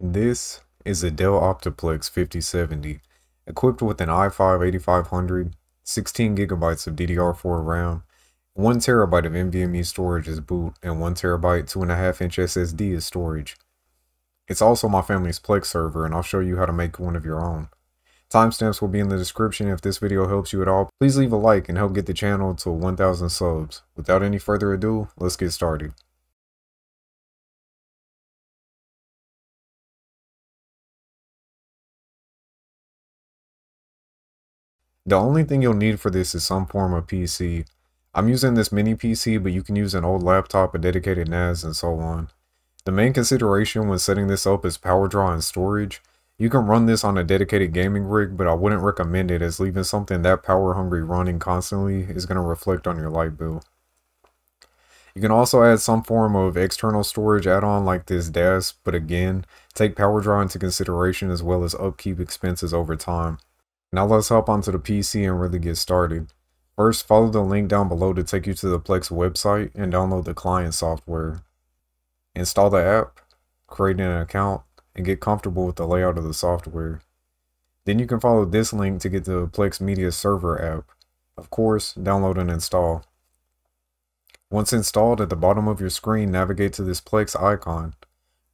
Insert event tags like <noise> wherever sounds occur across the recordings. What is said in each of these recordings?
This is a Dell Optiplex 5070, equipped with an i5-8500, 16GB of DDR4 RAM, 1TB of NVMe storage as boot, and 1TB 2.5-inch SSD as storage. It's also my family's Plex server, and I'll show you how to make one of your own. Timestamps will be in the description. If this video helps you at all, please leave a like and help get the channel to 1000 subs. Without any further ado, let's get started. The only thing you'll need for this is some form of PC. I'm using this mini PC, but you can use an old laptop, a dedicated NAS, and so on. The main consideration when setting this up is power draw and storage. You can run this on a dedicated gaming rig, but I wouldn't recommend it as leaving something that power hungry running constantly is going to reflect on your light bill. You can also add some form of external storage add-on like this DAS, but again, take power draw into consideration as well as upkeep expenses over time. Now let's hop onto the PC and really get started. First, follow the link down below to take you to the Plex website and download the client software. Install the app, create an account, and get comfortable with the layout of the software. Then you can follow this link to get the Plex Media Server app. Of course, download and install. Once installed, at the bottom of your screen, navigate to this Plex icon.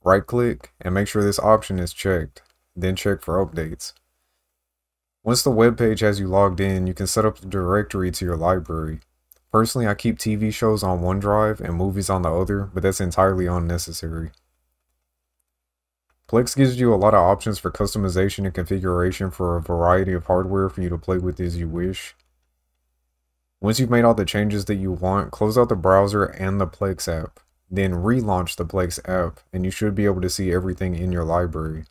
Right click and make sure this option is checked, then check for updates. Once the web page has you logged in, you can set up a directory to your library. Personally, I keep TV shows on one drive and movies on the other, but that's entirely unnecessary. Plex gives you a lot of options for customization and configuration for a variety of hardware for you to play with as you wish. Once you've made all the changes that you want, close out the browser and the Plex app. Then relaunch the Plex app, and you should be able to see everything in your library.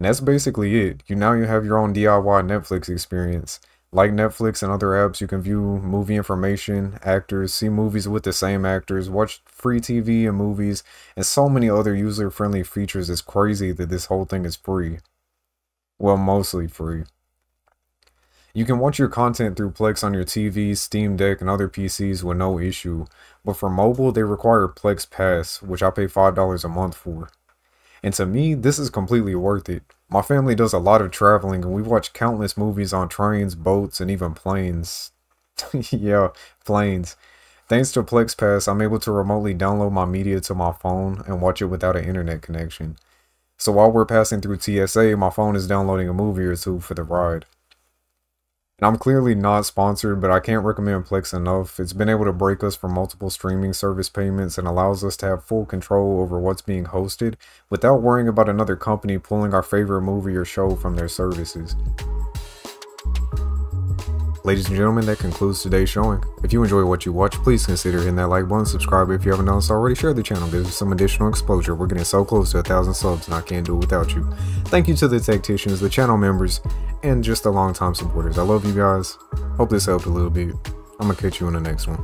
And that's basically it. You now you have your own DIY Netflix experience. Like Netflix and other apps, you can view movie information, actors, see movies with the same actors, watch free TV and movies, and so many other user-friendly features. It's crazy that this whole thing is free. Well, mostly free. You can watch your content through Plex on your TV, Steam Deck, and other PCs with no issue, but for mobile, they require Plex Pass, which I pay $5 a month for. And to me, this is completely worth it. My family does a lot of traveling and we watch countless movies on trains, boats, and even planes. <laughs> yeah, planes. Thanks to Plex Pass, I'm able to remotely download my media to my phone and watch it without an internet connection. So while we're passing through TSA, my phone is downloading a movie or two for the ride. And I'm clearly not sponsored, but I can't recommend Plex enough. It's been able to break us from multiple streaming service payments and allows us to have full control over what's being hosted without worrying about another company pulling our favorite movie or show from their services. Ladies and gentlemen, that concludes today's showing. If you enjoy what you watch, please consider hitting that like button, subscribe if you haven't done so already, share the channel, gives us some additional exposure. We're getting so close to a thousand subs and I can't do it without you. Thank you to the Techticians, the channel members, and just the long time supporters. I love you guys. Hope this helped a little bit. I'm gonna catch you in the next one.